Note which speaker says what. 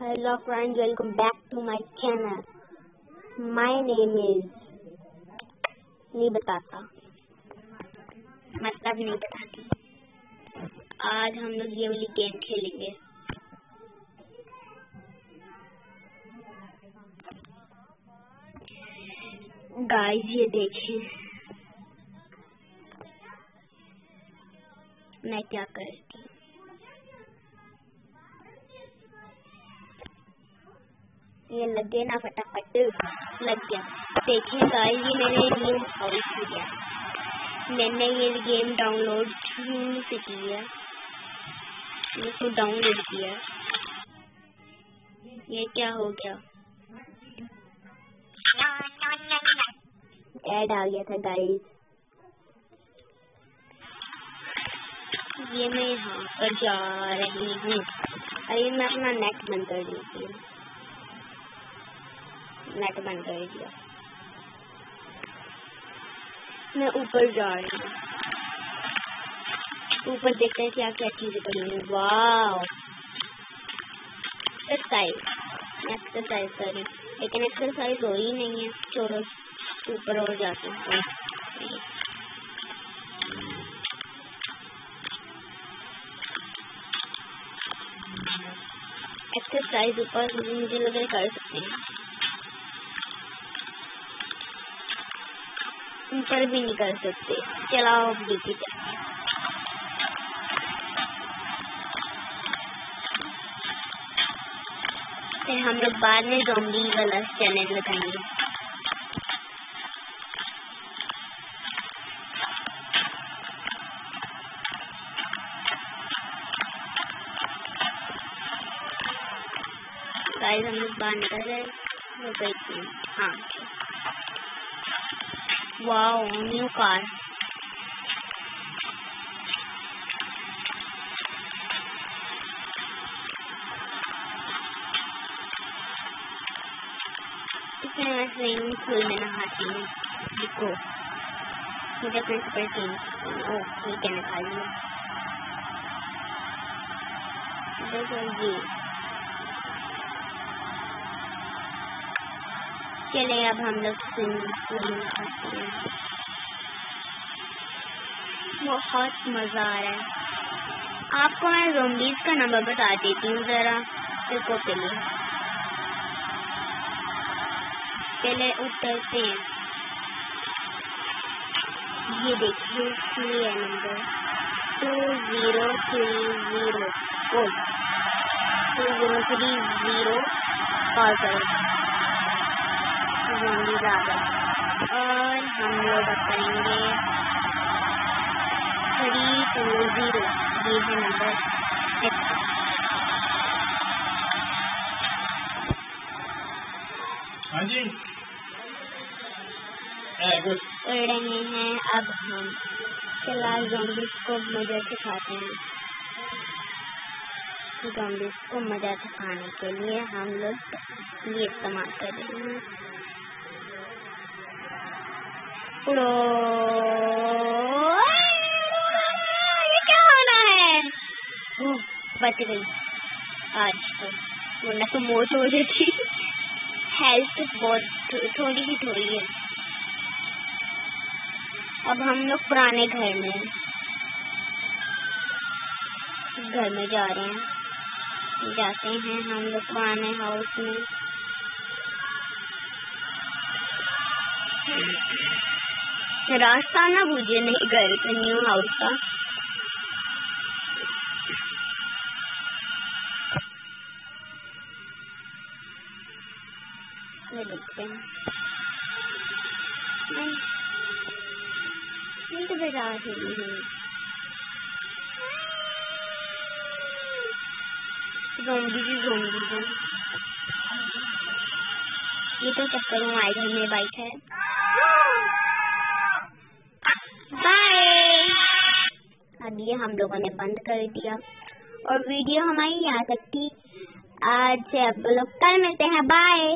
Speaker 1: Hello friends, welcome back to my channel. My name is नहीं बताता मतलब नहीं बताती आज हम लोग ये वाली गेम खेलेंगे गाइस ये देखिए मैं क्या करती ये लग गया ना फटाफट लग गया। देखिए गाइस ये मैंने गेम हाउस किया। मैंने ये गेम डाउनलोड से किया। इसको डाउनलोड किया। ये क्या हो गया? ऐड आ गया था गाइस ये मैं यहाँ पर जा रही हूँ। अरे, मैं अपना नेट बंद कर देती हूँ। नेट बंद कर दिया। मैं ऊपर जा रही हूँ। ऊपर देखते हैं क्या क्या चीज़ें हैं। वाह एक्सरसाइज एक्सरसाइज करें लेकिन एक्सरसाइज हो ही नहीं है। छोड़ो। ऊपर और जाते हैं। एक्सरसाइज ऊपर मुझे लग रहा कर सकते हैं। ऊपर भी नहीं कर सकते। चलाओ देखिए फिर हम लोग बाद में जोम्बी वाला चैनल लगाएँगे। हम लोग बाहर निकल जाए हाँ। Wow, new car. इसमें मैं स्विमिंग पूल में नहाती हूँ। देखो मुझे अपने सुपर टीम ओ ठीक है निकाल लिया देखो ये चले अब हम लोग बहुत मज़ा आ रहा है। आपको मैं जोम्बीज का नंबर बता देती हूँ ज़रा। देखो पहले। पहले उतरते हैं। ये देखिए ये number two zero three zero. Four two zero three zero. Call होंगी ज़्यादा और हम लोग बताएँगे थ्री टू ज़ीरो ये है नंबर
Speaker 2: हाँ जी
Speaker 1: हैं अब हम। फ़िलहाल जोम्बिस को मज़ा सिखाते हैं। जोम्बिस को मज़ा सिखाने के लिए हम लोग ये इस्तेमाल कर रहे हैं। ये क्या होना है? बच गई। आज तो वरना तो मोट हो जाती। हेल्थ बहुत थोड़ी ही थोड़ी है। अब हम लोग पुराने घर में घर में जा रहे हैं। जाते हैं हम लोग पुराने हाउस में। रास्ता ना भूलिए नहीं घर का न्यू हाउस का। देखते हैं। तो बेटा जोम्बी भी जोम्बी ये तो चक्कर हमारे घर में बाइक है अब ये हम लोगों ने बंद कर दिया। और वीडियो हमारी यहाँ तक थी आज से अब लोग कल मिलते हैं। बाय